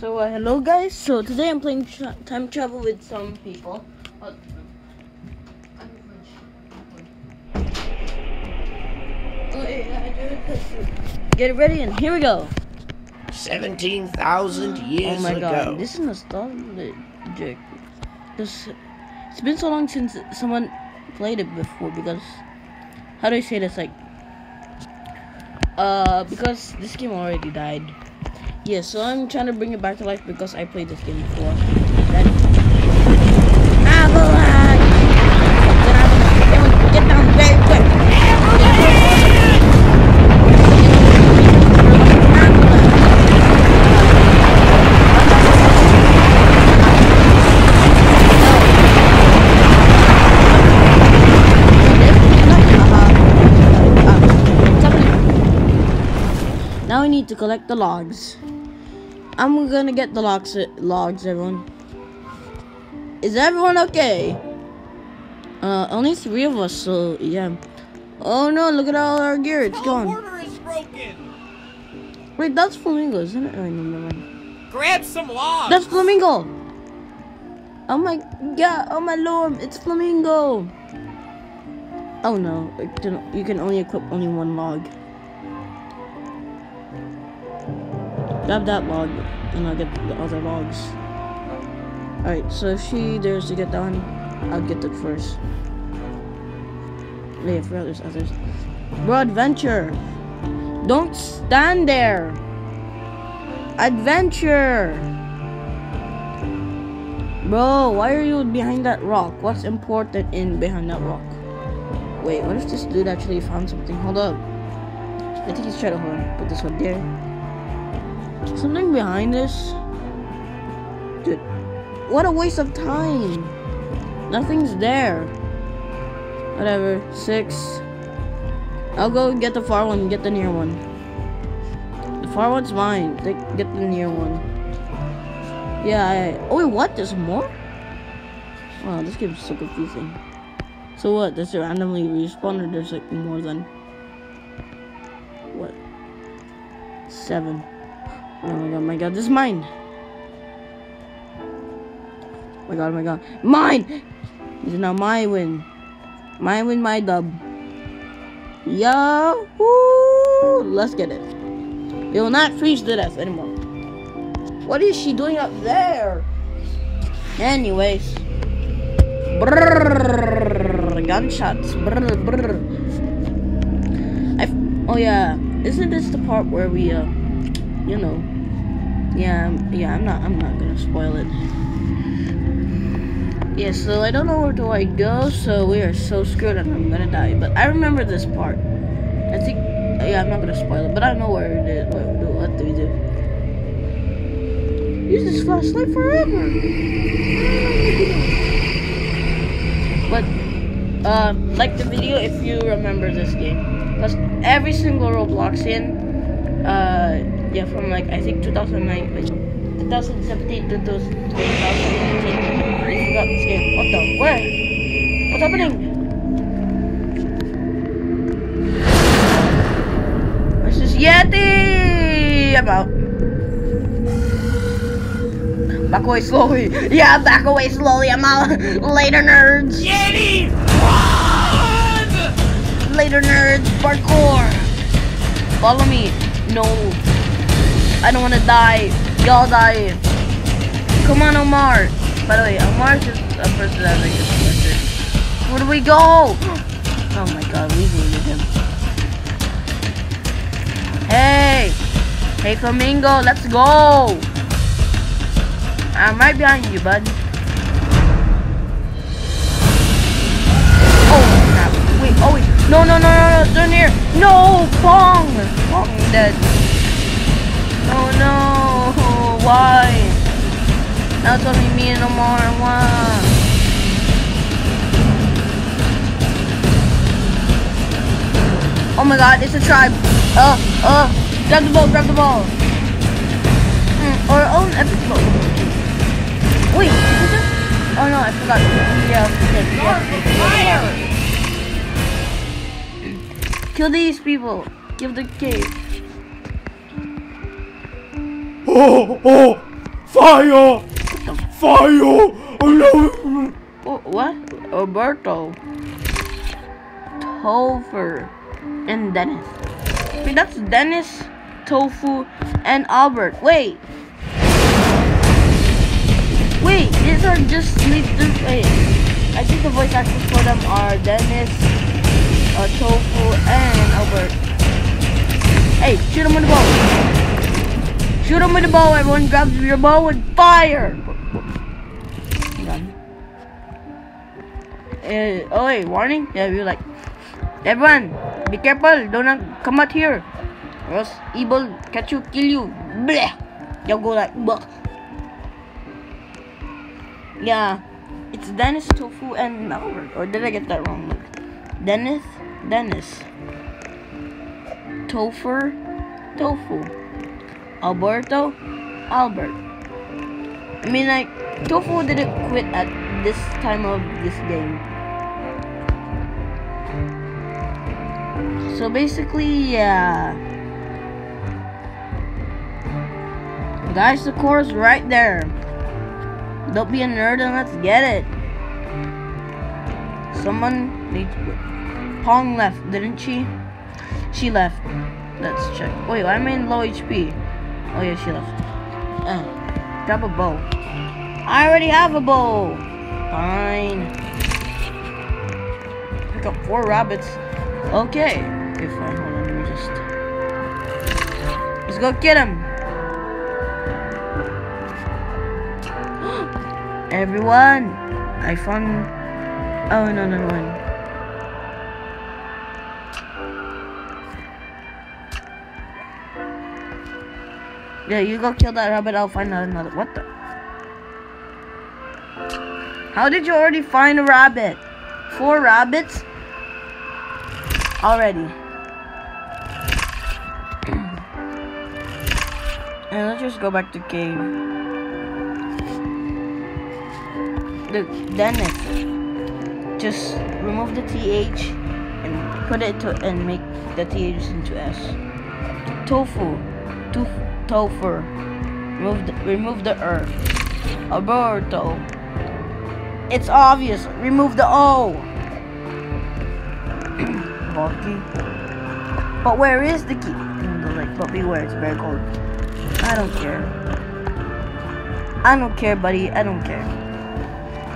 So uh, hello guys. So today I'm playing tra time travel with some people. Oh, yeah, I do it 'cause- Get ready and here we go. 17,000 years ago. oh my ago. god, this is nostalgic. This it's been so long since someone played it before because how do I say this like uh because this game already died. Yeah, so I'm trying to bring it back to life because I played this game before. Avalanche! Get down! Now we need to collect the logs. I'm gonna get the logs, logs, everyone. Is everyone okay? Uh, only three of us, so yeah. Oh no, look at all our gear, it's gone. Wait, that's Flamingo, isn't it? Oh, no, never mind. Grab some logs. That's Flamingo! Oh my god, oh my lord, it's Flamingo! Oh no, you can only equip only one log. Grab that log, and I'll get the other logs. Alright, so if she dares to get one, I'll get it first. Oh, yeah, I forgot there's others. Bro, adventure! Don't stand there! Adventure! Bro, why are you behind that rock? What's important in behind that rock? Wait, what if this dude actually found something? Hold up. I think he's trying to hold on. Put this one there. Something behind this? Dude, what a waste of time. Nothing's there. Whatever. Six. I'll go get the far one, get the near one. The far one's mine. Take, get the near one. Yeah, I, oh wait, what? There's more? Wow, this game's so confusing. So what, does it randomly respawn or there's like more than, what? Seven. Oh my god, my god, this is mine! Oh my god, oh my god. Mine! This is now my win. My win, my dub. Yahoo! Let's get it. We will not freeze to death anymore. What is she doing up there? Anyways. Brrrr, gunshots. Brrr, brrr. Oh yeah. Isn't this the part where we uh you know yeah I'm- yeah I'm not I'm not gonna spoil it. Yeah, so I don't know where do I go, so we are so screwed and I'm gonna die. But I remember this part. I think yeah, I'm not gonna spoil it, but I know where it is. What, what do we do? Use this flashlight forever. But uh, like the video if you remember this game, because every single Roblox in, uh, yeah, from like I think 2009, like 2017 to 2018. I forgot this game. What the? Where? What's happening? Where's this Yeti? I'm out. Back away slowly. Yeah, back away slowly. I'm out. Later, nerds. Yeti, run! Later, nerds. Parkour. Follow me. No. I don't want to die. Y'all die. Come on, Omar. By the way, Omar is just a person that I just Where do we go? Oh my god, we needed him. Hey! Hey, Flamingo, let's go! I'm right behind you, bud. Oh, crap. Wait, oh, wait. No, no, no, no, no, they're near. No, Pong! Pong dead. Oh, no. Why? Now it's only me and Omar. Why? Oh my god, it's a tribe. Uh, uh, grab the ball, grab the ball. Mm, our own epic mode. Wait, is it? Oh no, I forgot. Yeah, yeah, yeah. Kill these people. Give the cave. Oh, oh, Fire! Fire! Oh Wh- What? Roberto. Topher. And Dennis. Wait, that's Dennis, Tofu, and Albert. Wait. Wait, these are just sleep. Wait. I think the voice actors for them are Dennis, uh, Tofu, and Albert. Hey, shoot him with the bow. Shoot him with the bow. Everyone grabs your bow and fire. Uh, oh wait, warning? Yeah, we are like, everyone, be careful, do not come out here, or else evil catch you, kill you. Bleh. You'll go like, Bleh. yeah, it's Dennis, Tofu, and Albert. Or did I get that wrong? Look, Dennis, Dennis, Topher, Tofu, Alberto, Albert. I mean, like, Tofu didn't quit at this time of this game. So basically, yeah. Guys, the core's right there. Don't be a nerd and let's get it. Someone needs. Pong left, didn't she? She left. Let's check. Wait, I'm in low HP. Oh yeah, she left. Uh, grab a bow. I already have a bow. Fine. Pick up four rabbits. Okay. Okay, fine. Hold on. Let me just. Let's go get him. Everyone, I found. Oh no, no, mind. Yeah, you go kill that rabbit. I'll find another. What the? How did you already find a rabbit? Four rabbits? Already. and let's just go back to cave. Look, Dennis. Just remove the TH and put it to and make the TH into S. Tofu. Tofu. Tofu. Remove the, remove the er. Alberto. It's obvious. Remove the O. But where is the key? In the lake. But beware, it's very cold. I don't care. I don't care, buddy. I don't care.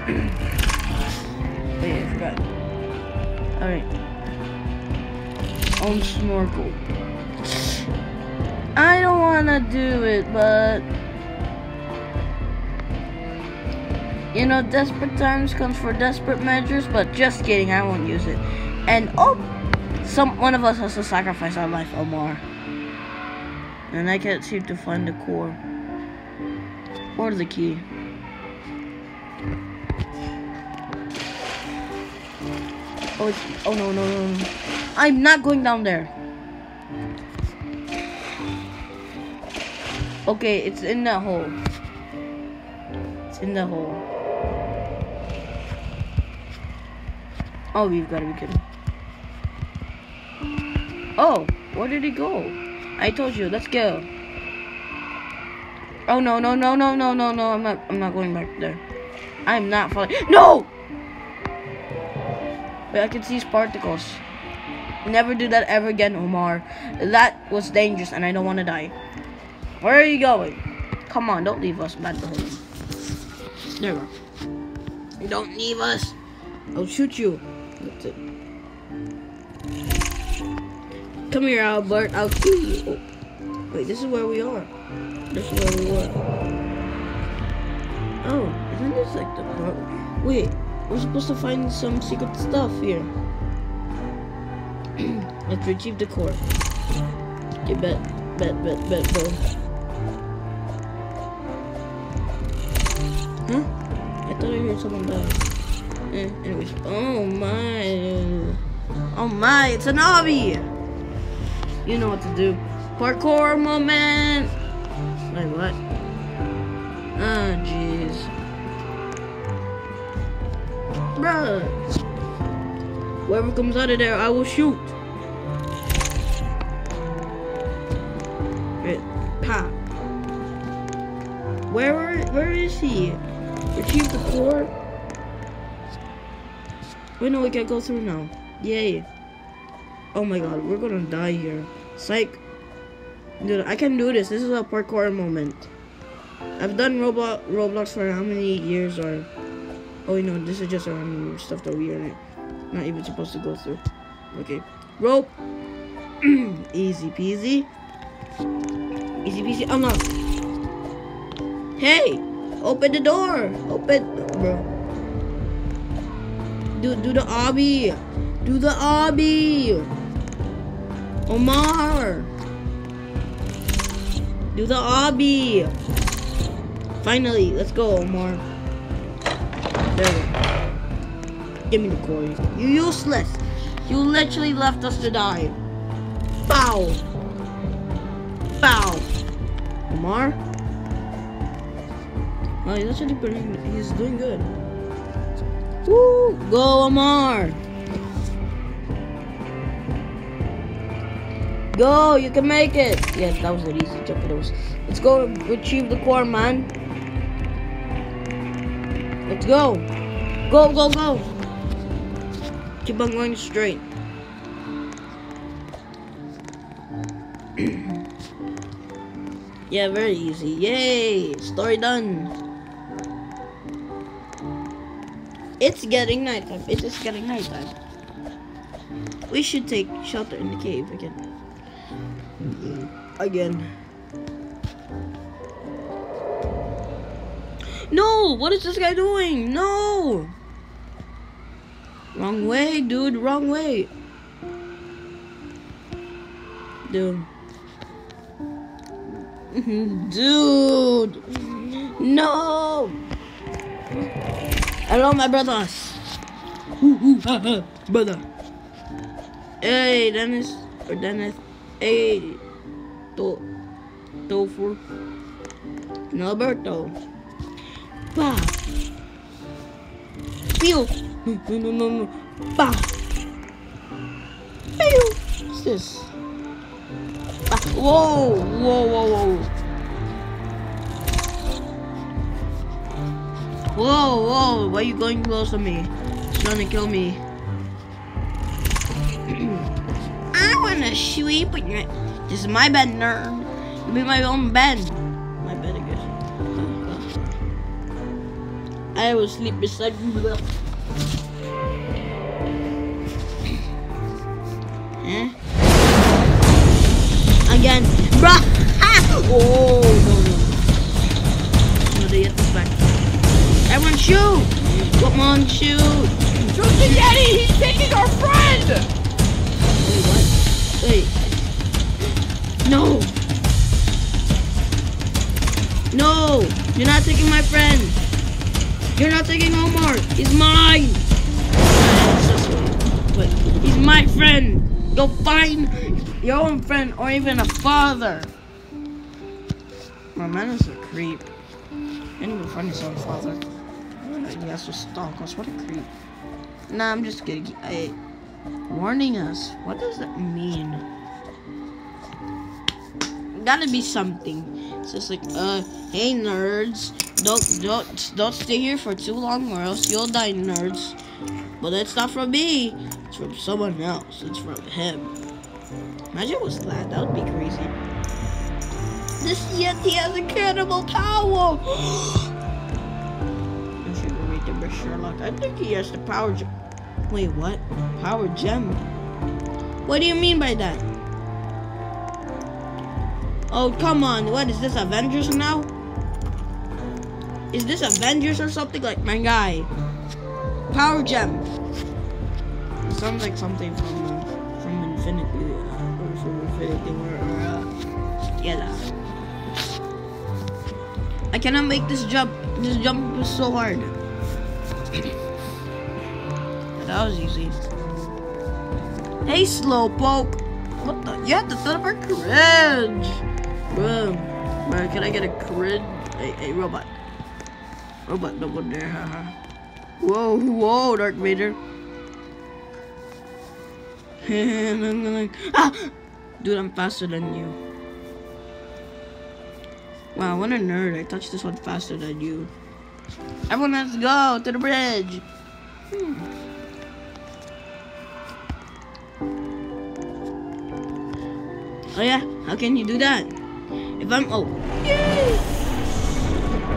Wait, I forgot. Alright. On snorkel. I don't wanna do it, but you know, desperate times comes for desperate measures, but just kidding, I won't use it. And oh some one of us has to sacrifice our life, Omar. And I can't seem to find the core. Or the key. Oh, oh no, no, no, no. I'm not going down there. Okay, it's in that hole. It's in the hole. Oh, you've got to be kidding. Oh, where did he go? I told you, let's go. Oh no, no, no, no, no, no, no, I'm not I'm not going back there. I'm not falling. No! Wait, I can see his particles. Never do that ever again, Omar. That was dangerous and I don't want to die. Where are you going? Come on, don't leave us, bad boy. There we go. Don't leave us. I'll shoot you. That's it. Come here, Albert. I'll kill you. Oh. Wait, this is where we are. This is where we were. Oh, isn't this like the part? Wait, we're supposed to find some secret stuff here. Let's retrieve the core. Okay, bet, bet, bet, bet, bro. Huh? I thought I heard someone die. Eh, anyways. Oh my. Oh my, it's an obby! You know what to do. Parkour moment! Wait, what? Oh, jeez. Bruh. Whoever comes out of there, I will shoot. Wait, pop. Where where is he? Retrieve the core. Wait, no, we can't go through now. Yay. Oh my god, we're gonna die here. Psych. Dude, I can do this. This is a parkour moment. I've done Roblox, Roblox for how many years or... Oh, no, this is just random stuff that we are not even supposed to go through. Okay. Rope. Easy peasy. Easy peasy. Unlock. Hey! Open the door! Open... Bro. Do, do the obby! Do the obby! Omar! Do the obby! Finally, let's go, Omar. There. Give me the core. You useless! You literally left us to die. Bow! Bow! Omar? Oh, he's actually pretty, he's doing good. Woo! Go, Omar! Go, you can make it! Yes, that was an easy jump. It was. Let's go retrieve the core, man. Let's go. Go, go, go. Keep on going straight. yeah, very easy. Yay! Story done. It's getting nighttime. It is getting nighttime. We should take shelter in the cave again. Again. No! What is this guy doing? No! Wrong way, dude. Wrong way. Dude. Dude! No! Hello, my brothers. Brother. Hey, Dennis. Or Dennis. Hey. To. Tofu. And Alberto. Pa. Pew. No, no, no, no, no. Pa. Pew. What's this? Pa. Whoa, whoa, whoa, whoa. Whoa, whoa, why are you going close to me? Trying to kill me. I wanna sleep with your... This is my bed, nerd. Me my own bed. My bed, I guess. I will sleep beside you. Eh? Again. Bruh! Oh, no, no. No, they get this back. Everyone shoot! Come on, shoot! Shoot the Yeti! He's taking our friend! Wait, what? Wait. No! No! You're not taking my friend! You're not taking Omar! He's mine! But he's my friend! Go find your own friend or even a father! My man is a creep. Can't even find his own father. He has to stalk us. What a creep. Nah, I'm just kidding. I, warning us. What does that mean? Gotta be something. It's just like, uh, hey nerds, don't don't don't stay here for too long, or else you'll die, nerds. But it's not from me. It's from someone else. It's from him. Imagine was that. That would be crazy. This Yeti has incredible power. Sherlock. I think he has the power. Gem. Wait, what? Power gem? What do you mean by that? Oh, come on. What is this, Avengers now? Is this Avengers or something like my guy? Power gem. It sounds like something from uh, from Infinity uh, or from Infinity War or uh, yeah. That. I cannot make this jump. This jump is so hard. That was easy. Hey, slowpoke. What the? You have to set up our cringe. Bro, bro, can I get a cringe? Hey, hey, robot. Robot, no one there, haha. Whoa, whoa, Dark Vader. ah! Dude, I'm faster than you. Wow, what a nerd. I touched this one faster than you. Everyone to go to the bridge. Hmm. Oh yeah, how can you do that? If I'm oh yay!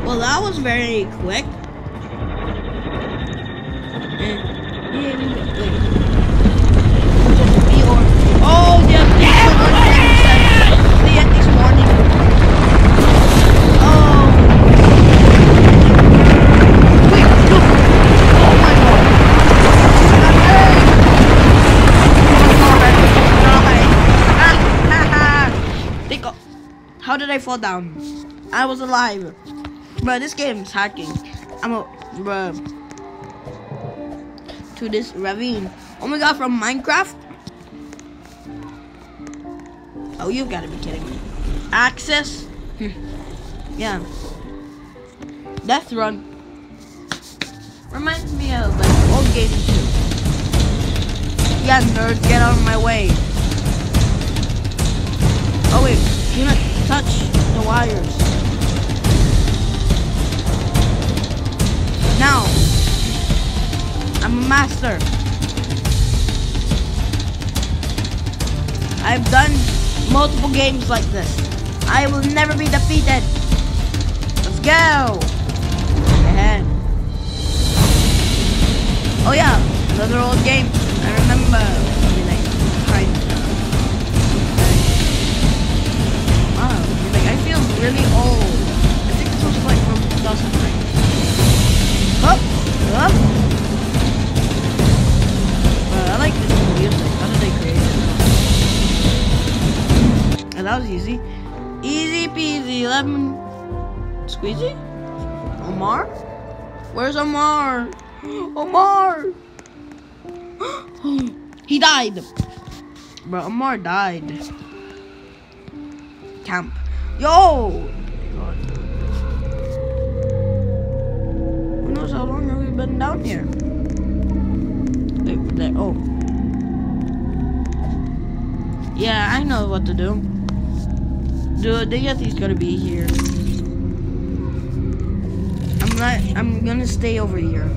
Well that was very quick. Eh, wait. Oh yeah, How did I fall down? I was alive. Bro, this game is hacking. I'm a bro to this ravine. Oh my god, from Minecraft? Oh, you've gotta be kidding me. Access? Hmm. yeah. Death Run. Reminds me of like old games too. Yeah, nerds, get out of my way. Oh wait, touch the wires. Now, I'm a master. I've done multiple games like this. I will never be defeated. Let's go. Ahead. Oh yeah, another old game. I remember. Really old. I think this was like from 2003. Up, up. Uh, I like this music. How did they create it? And that was easy. Easy peasy, lemon squeezy? Omar? Where's Omar? Omar! he died. Bro, Omar died. Camp. Yo! Who knows how long have we been down here? Wait. Oh. Yeah, I know what to do. Dude, the Yeti's gonna be here. I'm not. I'm gonna stay over here.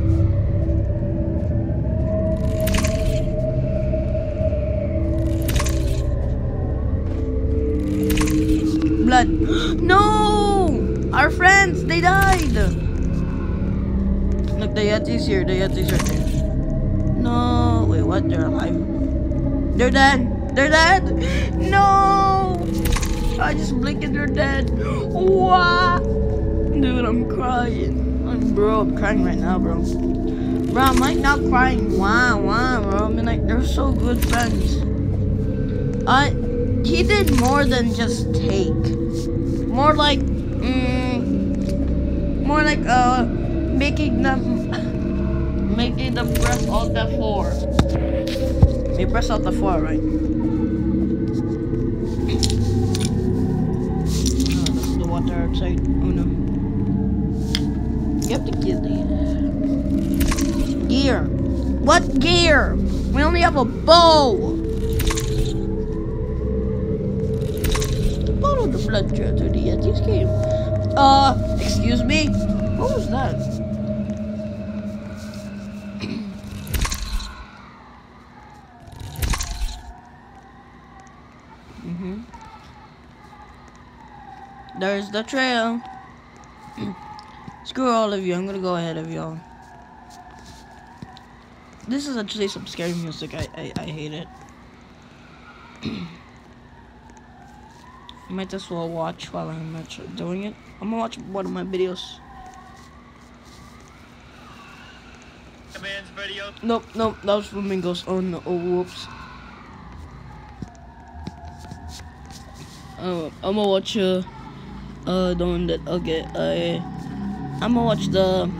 Blood. No! Our friends, they died! Look, the Yeti's here. The Yeti's right there. No. Wait, what? They're alive. They're dead. They're dead. No! I just blinked and they're dead. What? Dude, I'm crying. I'm, bro, I'm crying right now, bro. Bro, I'm like not crying. Wow, wow, bro. I mean, like, they're so good friends. Uh, he did more than just take. More like, mm, more like, uh, making them, making them press alt F4. They press alt F4, right? Oh, that's the water outside. Oh no. You have to kill the gear. What gear? We only have a bow. Blood trail to the Yeti's cave. Uh, excuse me. What was that? mhm. There's the trail. Screw all of you. I'm gonna go ahead of y'all. This is actually some scary music. I I, I hate it. Might as well watch while I'm actually doing it. I'm gonna watch one of my videos. video. Nope, nope, that was flamingos. Oh no, oh whoops. Uh, I'm gonna watch uh, uh, the one that okay. Uh, I'm gonna watch the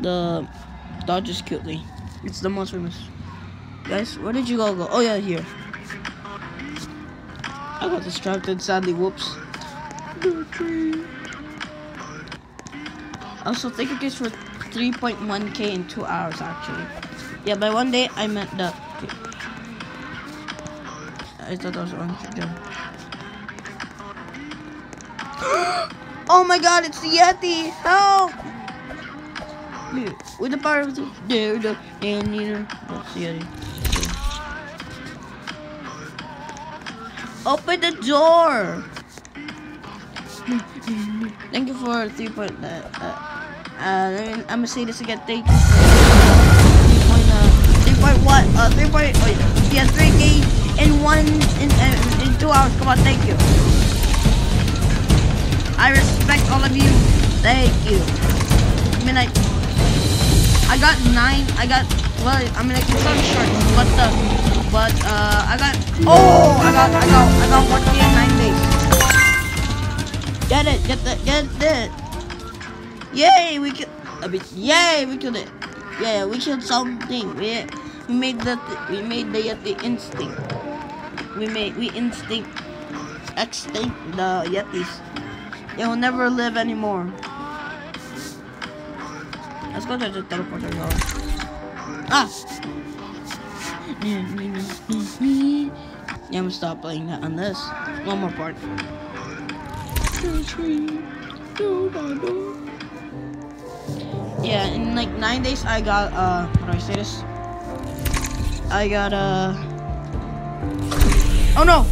the Dodgers cutely. It's the most famous. Guys, where did you all go? Oh yeah, here. I got distracted. Sadly, whoops. The tree. Also, thank you guys for 3.1k in two hours actually. Yeah, by one day I meant that. I thought that was wrong. Yeah. oh my god, it's the Yeti! Help! Dude, with the power of the there, the and know, that's the Yeti. Open the door! Thank you for three point. Uh, uh, I'm gonna say this again. Thank you for three point. Uh, three point what? Uh, three point. Wait, yeah, three K in one in uh, in two hours. Come on, thank you. I respect all of you. Thank you. I mean, I I got nine. I got well. I mean, I can some short, but the but uh, I got oh, I got I got I got one in nine days. Get it, get the get it. Yay, we killed. I mean, yay, we killed it. Yeah, we killed something. We we made the we made the Yeti instinct. We made we instinct extinct the Yetis. They will never live anymore. Let's go to the teleporter though. Ah! Yeah, I'm gonna stop playing that on this. One more part. Yeah, in like nine days I got uh how do I say this? I got uh Oh no!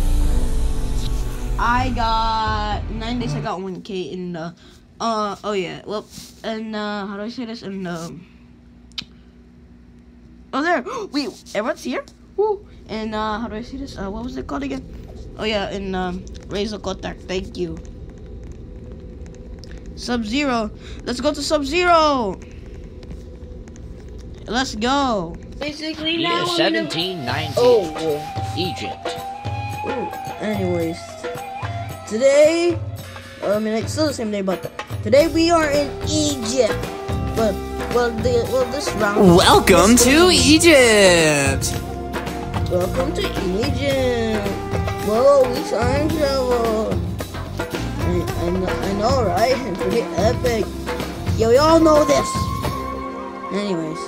I got nine days I got one K in the uh oh yeah well and uh how do I say this and um Oh there. Wait everyone's here? Woo. and uh how do I see this? Uh what was it called again? Oh yeah and um Razor Kotak. Thank you. Sub Zero let's go to Sub Zero Let's go. Basically, now I'm gonna- 1790. Oh Egypt. Ooh, anyways, today, I mean, it's still the same day, but today we are in Egypt. But, well, the, well, this round. Welcome this to Egypt! Welcome to Egypt. Whoa, we time travel. I, I, know, I know, right? It's pretty epic. Yo, y'all know this. Anyways,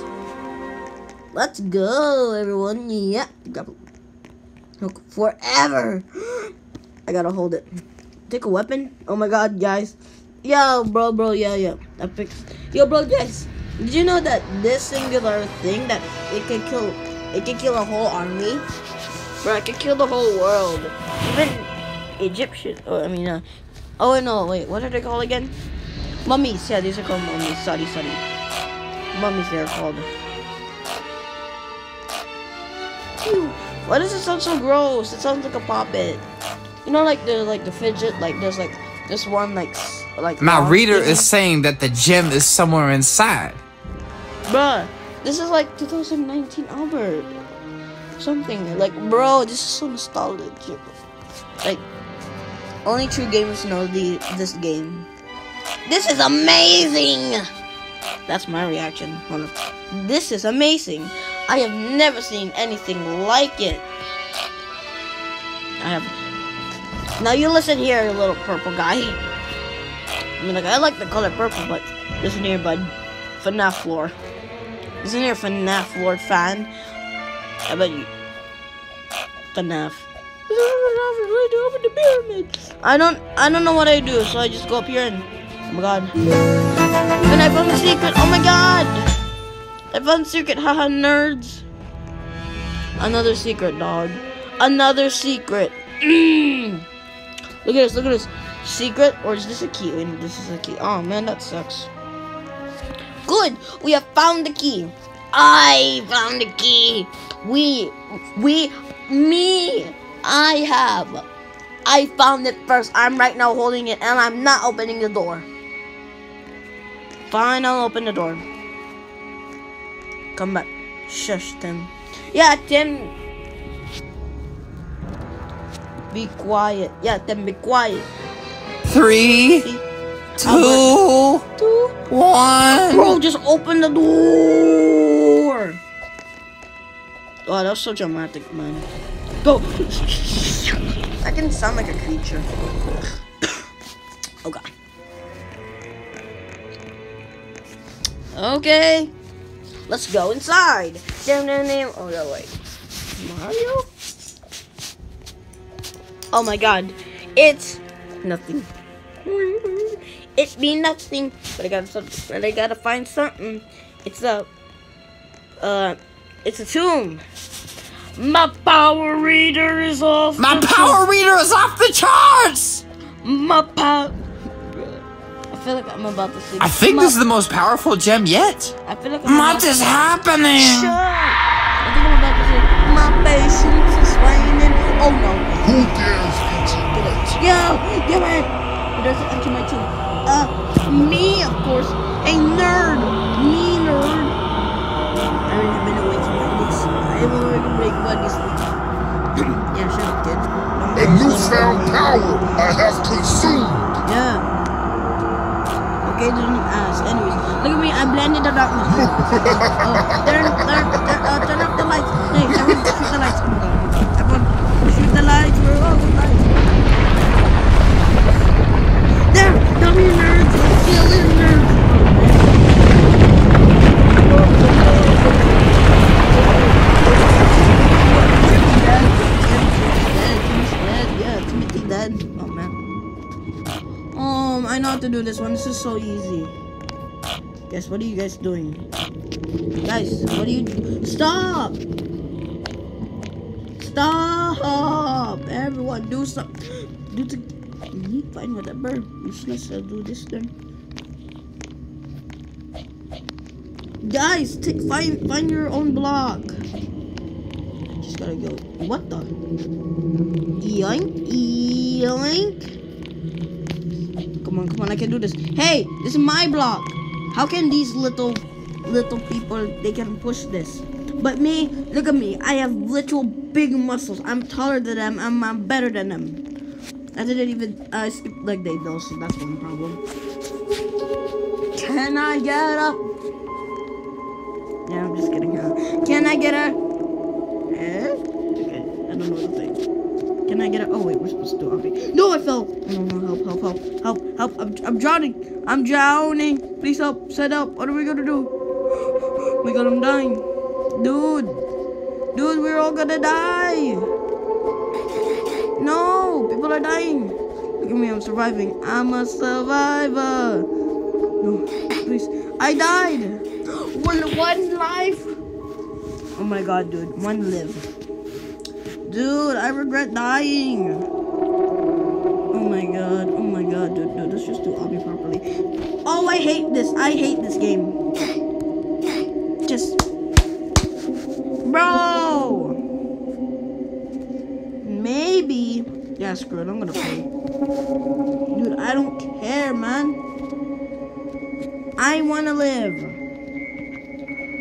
let's go, everyone. Yeah, Look, forever. I gotta hold it. Take a weapon. Oh my god, guys. Yo, bro, bro, yeah, yeah. Epic. Yo, bro, guys. Did you know that this singular thing that it can kill, it can kill a whole army? Bro, it can kill the whole world. Even Egyptian. Oh, I mean, uh. Oh no, wait. What are they called again? Mummies. Yeah, these are called mummies. Sorry, sorry. Mummies. They're called. Why does it sound so gross? It sounds like a puppet. You know, like the like the fidget. Like there's like this one like like. My reader is saying that the gem is somewhere inside. Bruh, this is like 2019 Albert. Something like, bro, this is so nostalgic. Like, only true gamers know the this game. This is amazing. That's my reaction. This is amazing. I have never seen anything like it. I have. Now you listen here, little purple guy. I mean, like I like the color purple, but this listen here, bud. FNAF floor. Isn't there a FNAF fan? I bet you. FNAF. I don't. I don't know what I do, so I just go up here and. Oh my god. And I found the secret. Oh my god. I found the secret. Haha, nerds. Another secret, dog. Another secret. Look at this. Look at this. Secret, or is this a key? This is a key. Oh man, that sucks. Good. We have found the key. I found the key. We, we, me, I have. I found it first. I'm right now holding it and I'm not opening the door. Fine, I'll open the door. Come back. Shush, Tim. Yeah, Tim. Be quiet. Yeah, Tim, be quiet. Three, two, one. Bro, just open the door. Oh, that was so dramatic, man. Go. I can sound like a creature. Oh god. Okay. Let's go inside. Damn, damn, damn. Oh no, wait. Mario? Oh my god. It's nothing. It be nothing, but I gotta, but I gotta find something. It's a, uh, it's a tomb. My power reader is off. My power reader is off the charts! My power. I feel like I'm about to sleep. I think my, this is the most powerful gem yet. I feel like I'm about What is happening? Shut. I think I'm about to my patience is waning. Oh no. Who dares? Yo, yo, man. Doesn't enter my tomb? Uh, me, of course. A nerd. Me, nerd. I already have been awake for this. I am already awake for this week. yeah, shut up, kid. A newfound power I have consumed. Yeah. Okay, didn't ask. Anyways, look at me. I blended the darkness. oh, turn, turn, turn, uh, turn off the lights. Hey, everyone, shoot the lights. Oh my oh my god. Everyone, shoot the lights. We're all the lights. Nerds. Nerds. Oh man. Um, I know how to do this one. This is so easy. Guys, what are you guys doing? Guys, what are you? Doing? Stop! Stop! Everyone, do something. Do the. Fine, whatever. I'll do this then. Guys, take find find your own block. Just gotta go. What the? Yoink, yoink. Come on, come on, I can do this. Hey, this is my block. How can these little, little people, they can push this? But me, look at me. I have little big muscles. I'm taller than them. I'm, I'm better than them. I didn't even, I skipped leg day though, so that's one problem. Can I get up? Yeah, I'm just kidding. Huh? Can I get up? Eh? Okay, I don't know the thing. Can I get it? Oh wait, we're supposed to. Okay. No, I fell. No, no, help, help, help, help, help! I'm, I'm drowning. I'm drowning. Please help. Set up. What are we gonna do? Oh my God, I'm dying, dude. Dude, we're all gonna die. No, people are dying. Look at me, I'm surviving. I'm a survivor. No, please. I died. One, one life. Oh my God, dude. One live. Dude, I regret dying. Oh my god. Oh my god, dude, dude. Let's just do obby properly. Oh, I hate this. I hate this game. Just. Bro! Maybe. Yeah, screw it. I'm gonna play. Dude, I don't care, man. I wanna live.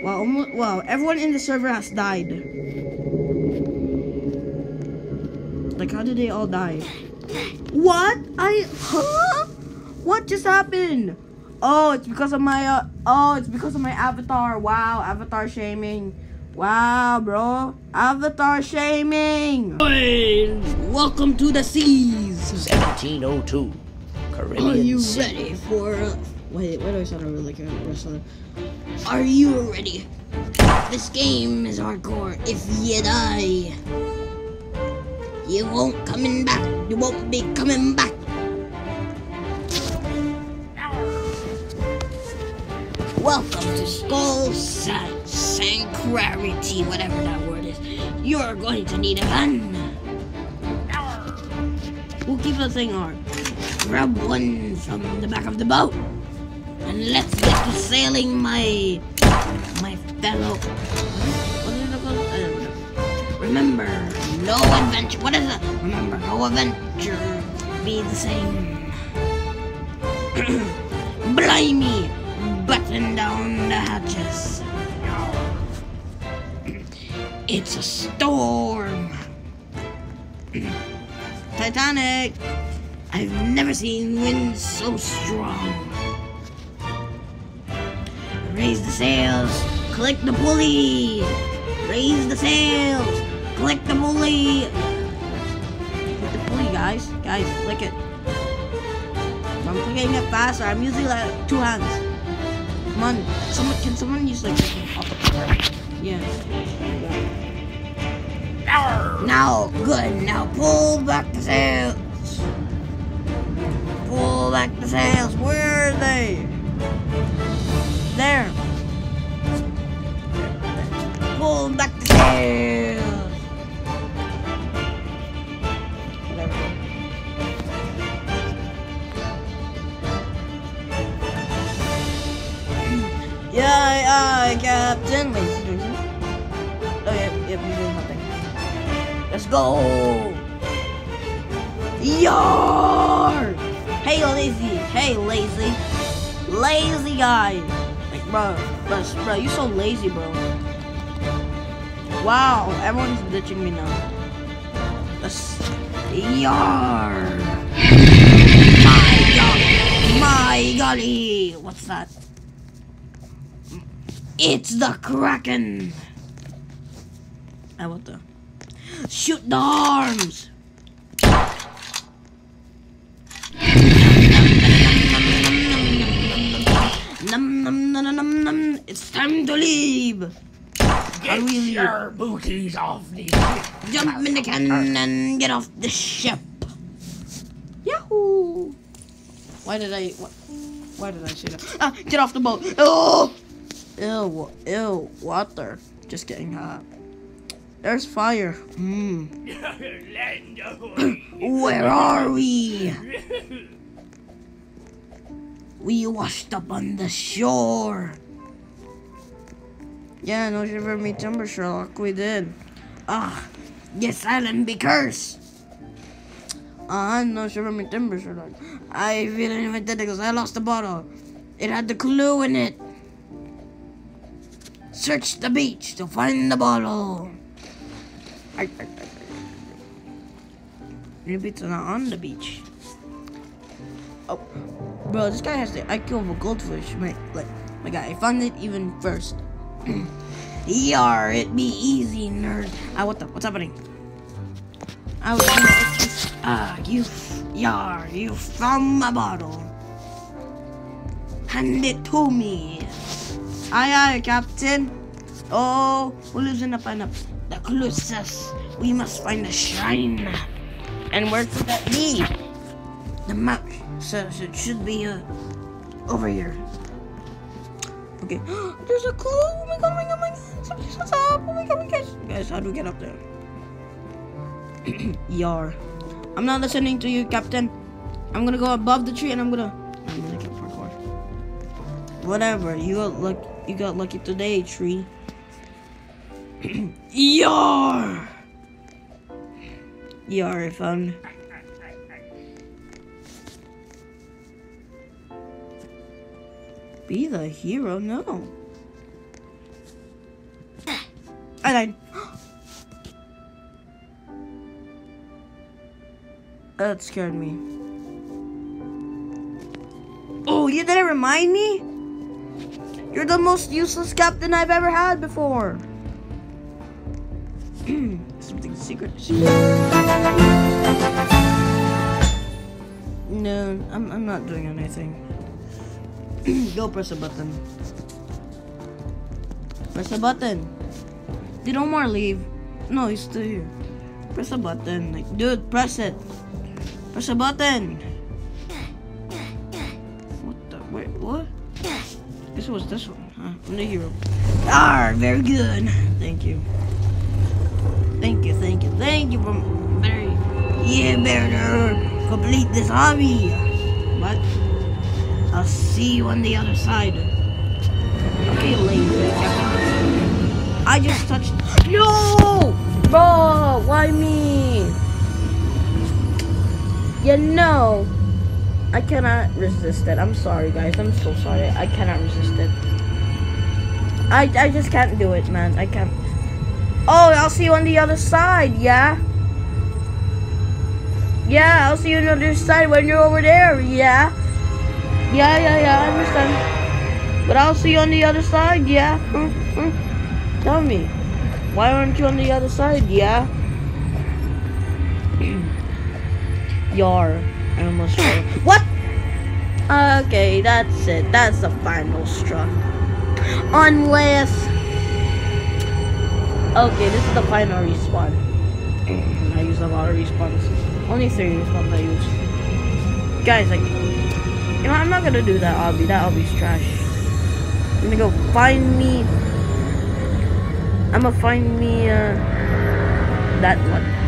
Almo- wow, everyone in the server has died. Like, how did they all die? What? I huh? What just happened? Oh, it's because of my uh, oh, it's because of my avatar. Wow, avatar shaming. Wow, bro, avatar shaming. Welcome to the seas. 1702. Caribbean Are you Sea. ready for? Uh, wait, why do I sound really like a wrestler? Are you ready? This game is hardcore. If you die, you won't coming back. You won't be coming back. Welcome to Skull Sa- Sanctuarity, whatever that word is. You're going to need a gun. We'll keep the thing on. Grab one from the back of the boat. And let's get to sailing, my my fellow. What is it called? Remember, no adventure. What is it? Remember, no adventure be the same. Blimey! Button down the hatches. It's a storm. Titanic! I've never seen wind so strong. Raise the sails, click the pulley. Raise the sails, click the pulley. Click the pulley, guys. Guys, click it. I'm clicking it faster. I'm using like two hands. Come on, someone can someone use like yeah. Now, good. Now pull back the sails. Pull back the sails. Where are they? There. Pull back the sails. Aye, Captain. Wait, is he doing something? Oh, yep, yep, he's doing something. Let's go! Yar! Hey, lazy. Hey, lazy. Lazy guy. Like, bro, bro, bro, you so lazy, bro. Wow, everyone's ditching me now. Let's. Yar! My god! My golly! What's that? It's the Kraken! I what the? Shoot the arms! Num, num, num, num, num, num. It's time to leave! Get do we leave? Your booties off the ship. Jump in the cannon and get off the ship! Yahoo! Why did I. Why, why did I say that? Ah, get off the boat! Oh! Ew, ew, water. Just getting hot. There's fire. Hmm. Where are we? We washed up on the shore. Yeah, no shiver me timber, Sherlock. We did. Ah, yes, island be cursed. Ah, no shiver me timber, Sherlock. I feel invited because I lost the bottle. It had the clue in it. Search the beach to find the bottle. Maybe it's not on the beach. Oh, bro, this guy has the IQ of a goldfish. My, like, my guy, I found it even first. Yar, it be easy, nerd. Ah, what the? What's happening? I was just, ah, you, yar, you found my bottle. Hand it to me. Aye, aye, Captain. Oh, we're losing the pineapple? The clue says we must find the shrine. And where could that be? The map says it should be uh, over here. Okay, there's a clue. Oh my god, oh my god, oh my god. On top. Oh my god, oh my gosh. Guys, how do we get up there? Yar. I'm not listening to you, Captain. I'm gonna go above the tree and I'm gonna. I'm gonna get parkour. Whatever. You luck. You got lucky today, tree. Yar. Yar, I found. Be the hero? No. I died. That scared me. Oh, you didn't remind me? You're the most useless captain I've ever had before. Something secret. No, I'm, I'm not doing anything. Go press a button. Press a button. Did Omar leave? No, he's still here. Press a button. Like, dude, press it. Press a button. What the? Wait, what? Was this one. Huh? I'm the hero. Ah, very good. Thank you. Thank you, thank you, thank you for very. Yeah, better complete this obby. But I'll see you on the other side. Okay, lady. I just touched. No! Bro, why me? You know, I cannot resist it. I'm sorry, guys. I'm so sorry. I cannot resist it. I, I just can't do it, man. I can't. Oh, I'll see you on the other side, yeah? Yeah, I'll see you on the other side when you're over there, yeah? Yeah, yeah, yeah, I understand. But I'll see you on the other side, yeah? Hmm, hmm. Tell me, why aren't you on the other side, yeah? Yar, What? Okay, that's it. That's the final straw. Unless... Okay, this is the final respawn. I use a lot of respawns. Only three respawns I use. Guys, like, You know, I'm not gonna do that obby. That obby's trash. I'm gonna go find me. I'm gonna find me, uh, that one.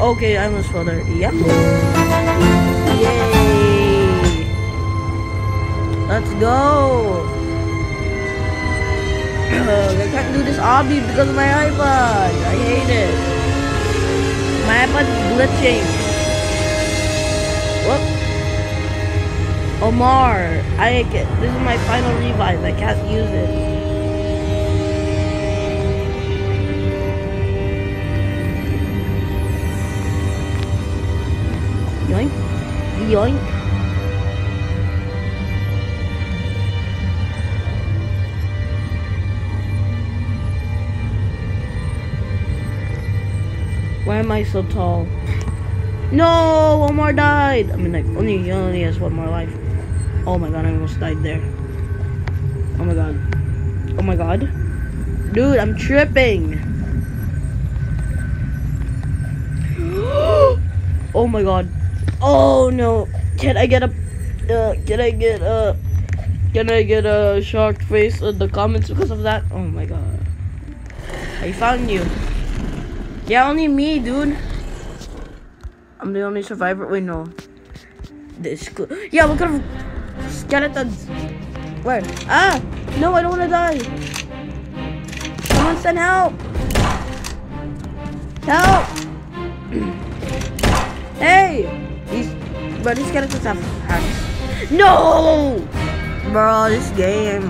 Okay, I almost fell there. Yep. Yay! Let's go! I can't do this obby because of my iPod. I hate it. My iPod is glitching. Whoop. Omar, I ca this is my final revive. I can't use it. Yoink. Why am I so tall? No, one more died. I mean, like only only has one more life. Oh my god, I almost died there. Oh my god. Oh my god. Dude, I'm tripping. oh my god. Oh no. Can I get a? Uh, can I get a? Can I get a shocked face in the comments because of that? Oh my god. I found you. Yeah, only me, dude. I'm the only survivor. Wait, no. This. Yeah, look at skeletons. Where? Ah! No, I don't want to die. Someone send help. Help! hey! Bro, these skeletons have. No! Bro, this game.